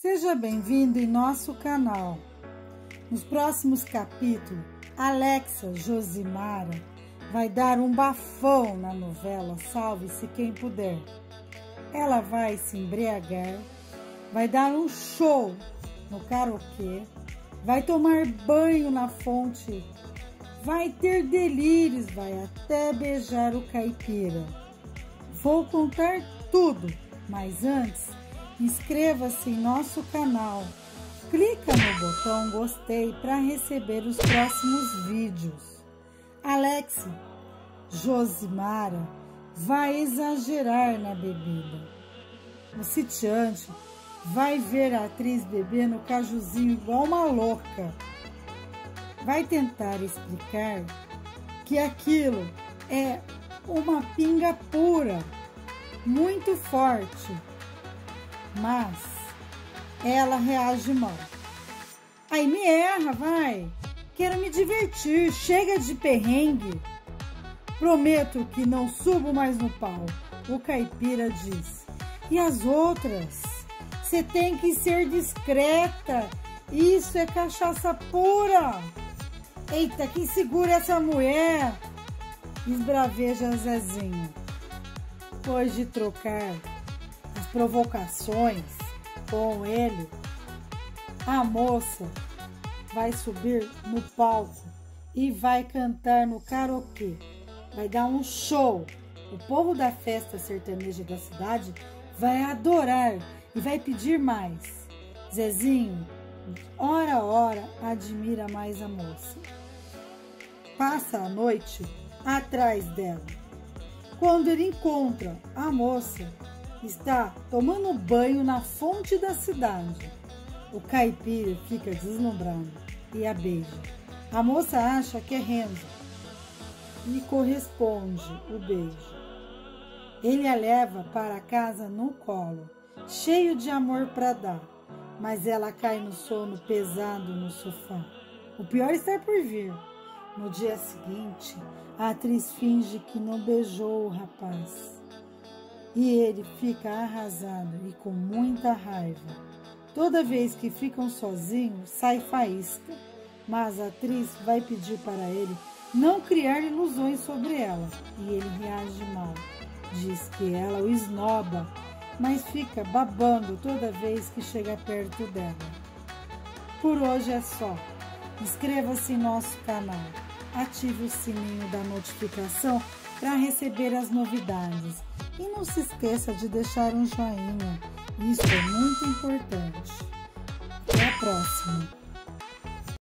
Seja bem-vindo em nosso canal. Nos próximos capítulos, Alexa Josimara vai dar um bafão na novela Salve-se Quem Puder. Ela vai se embriagar, vai dar um show no karaokê, vai tomar banho na fonte, vai ter delírios, vai até beijar o caipira. Vou contar tudo, mas antes, inscreva-se em nosso canal. Clica no botão gostei para receber os próximos vídeos. Alex Josimara vai exagerar na bebida. O sitiante vai ver a atriz bebendo cajuzinho igual uma louca. Vai tentar explicar que aquilo é uma pinga pura, muito forte, mas ela reage mal. Aí me erra, vai. Quero me divertir, chega de perrengue. Prometo que não subo mais no pau. O caipira diz. E as outras? Você tem que ser discreta. Isso é cachaça pura. Eita, quem segura essa mulher? Esbraveja Zezinho. Depois de trocar provocações com ele, a moça vai subir no palco e vai cantar no karaokê. Vai dar um show. O povo da festa sertaneja da cidade vai adorar e vai pedir mais. Zezinho, hora hora, admira mais a moça. Passa a noite atrás dela. Quando ele encontra a moça, está tomando banho na fonte da cidade. O caipira fica deslumbrado e a beija. A moça acha que é Renzo e corresponde o beijo. Ele a leva para casa no colo, cheio de amor para dar, mas ela cai no sono pesado no sofá. O pior está por vir. No dia seguinte, a atriz finge que não beijou o rapaz. E ele fica arrasado e com muita raiva. Toda vez que ficam sozinhos, sai faísca, mas a atriz vai pedir para ele não criar ilusões sobre ela e ele reage mal. Diz que ela o esnoba, mas fica babando toda vez que chega perto dela. Por hoje é só. Inscreva-se em nosso canal ative o sininho da notificação para receber as novidades. E não se esqueça de deixar um joinha, isso é muito importante. Até a próxima!